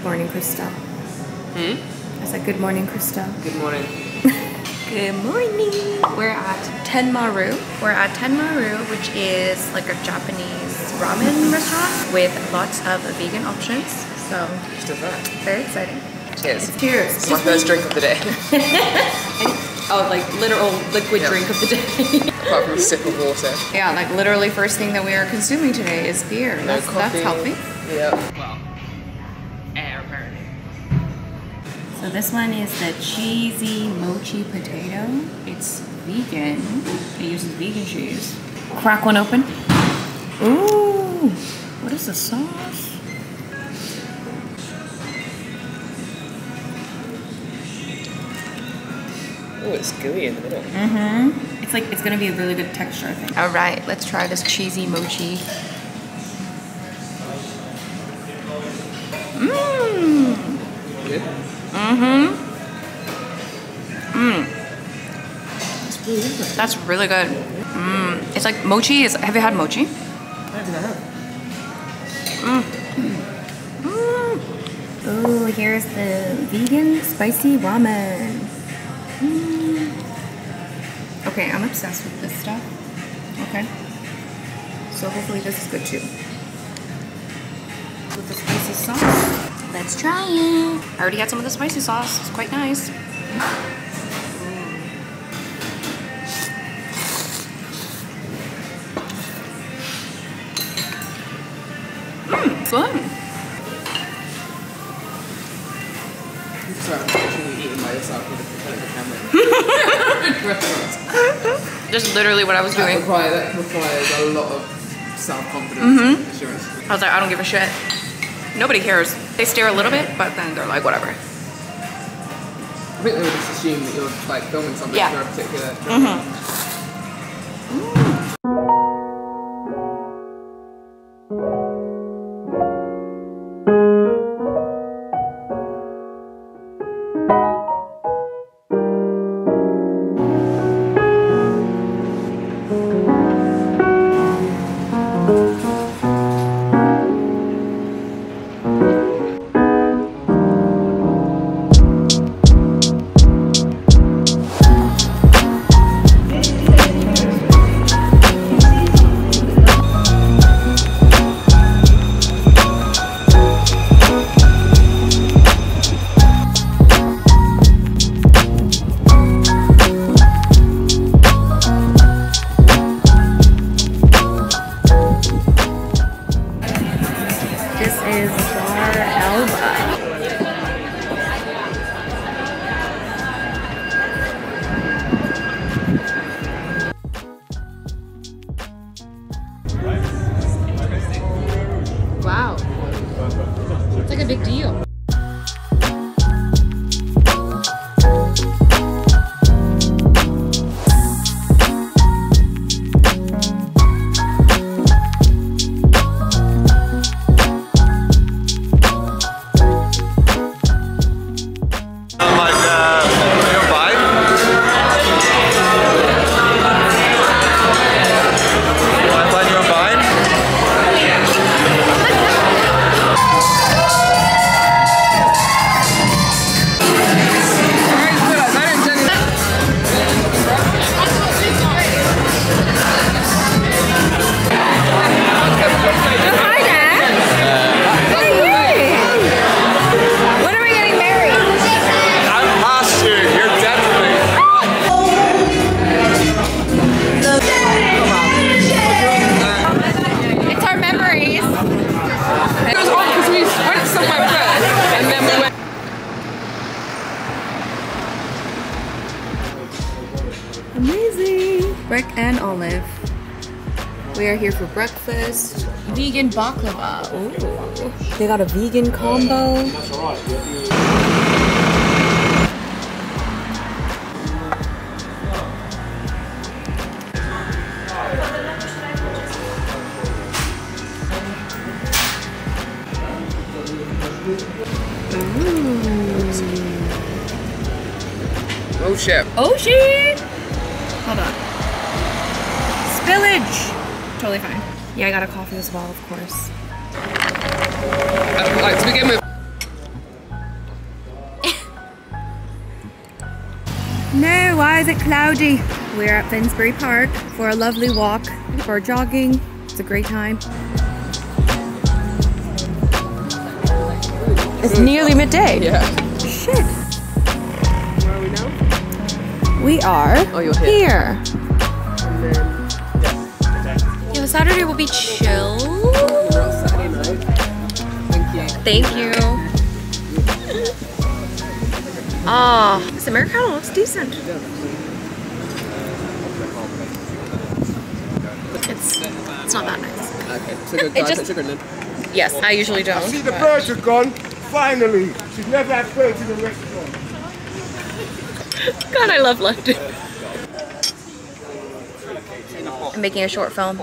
Krista. Hmm? I said, good morning, Krista. Good morning. Good morning. We're at Tenmaru. We're at Tenmaru, which is like a Japanese ramen restaurant with lots of vegan options. So Just did that. very exciting. Cheers. Cheers. It's my first drink of the day. Oh, like literal liquid Yeah. drink of the day. Apart from a sip of water. yeah, like literally first thing that we are consuming today is beer. No that's, that's healthy. Yeah. So this one is the cheesy mochi potato. It's vegan. It uses vegan cheese. Crack one open. Ooh, what is the sauce? Oh, it's gooey in the middle. Mm-hmm. It's like it's gonna be a really good texture, I think. All right, let's try this cheesy mochi. Mmm. Good. Mm-hmm. Mmm. That's really good. Mmm. It's like mochi is. Have you had mochi? I don't think I have. Mm. Oh, here's the vegan spicy ramen. Mm. Okay, I'm obsessed with this stuff. Okay. So hopefully this is good too. With the spicy sauce. Let's try it. I already had some of the spicy sauce. It's quite nice. Mmm, fun. Sorry, I'm actually eating by yourself with the, with the camera. Just literally what I was that, doing. require, that requires a lot of self-confidence Mhm. and assurance. I was like, I don't give a shit. Nobody cares. They stare a little bit, but then they're like, whatever. I think they would just assume that you're like filming something Yeah. for a particular Mm-hmm. This We are here for breakfast. Vegan baklava. Ooh. They got a vegan combo. Oh shit. Oh shit! Hold on. Spillage! Totally fine. Yeah, I got a coffee as well, of course. Uh, like, to begin with. no, why is it cloudy? We're at Finsbury Park for a lovely walk, for jogging. It's a great time. It's nearly midday. Yeah. Shit. Where are we now? We are oh, here. Saturday will be chill. real Saturday night. Thank you. Thank you. Ah, this Americano looks decent. It's it's not that nice. Okay. So go, It go just- Yes, I usually don't. See, the birds are gone. Finally. She's never had birds in a restaurant. God, I love London. I'm making a short film.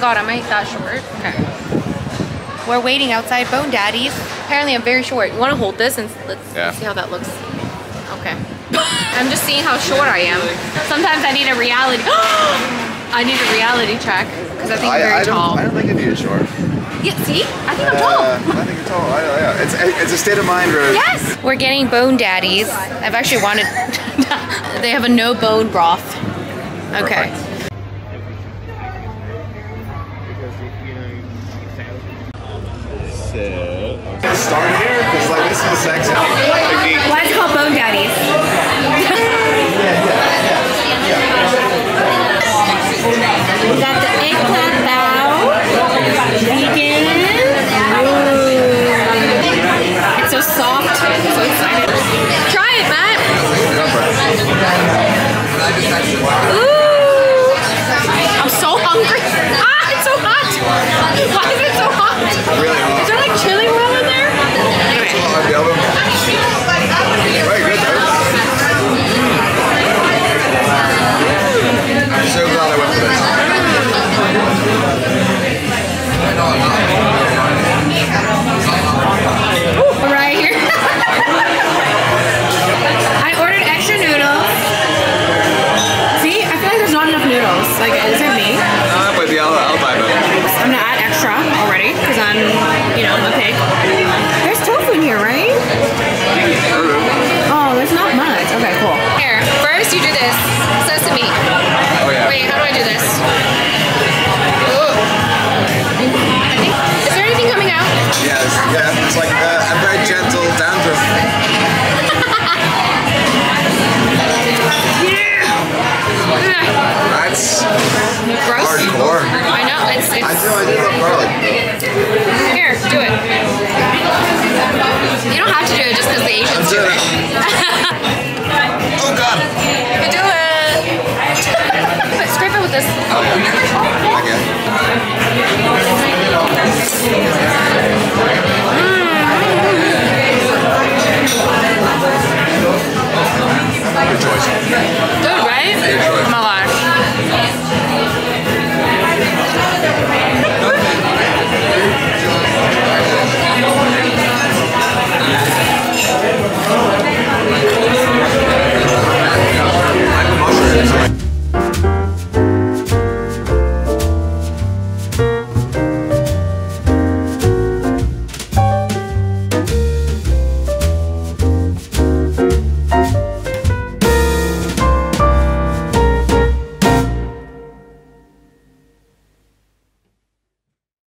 My god, am I that short? Okay. We're waiting outside Bone Daddies. Apparently I'm very short. You wanna hold this and let's Yeah. see how that looks? Okay. I'm just seeing how short I am. Sometimes I need a reality. I need a reality check because I think I'm very I, tall. don't, I don't think I need it short. Yeah, see? I think I'm Uh, tall. I think you're tall. I, yeah. It's, it's a state of mind where Yes! We're getting Bone Daddies. I've actually wanted. they have a no bone broth. Okay. Start here because like this is a section.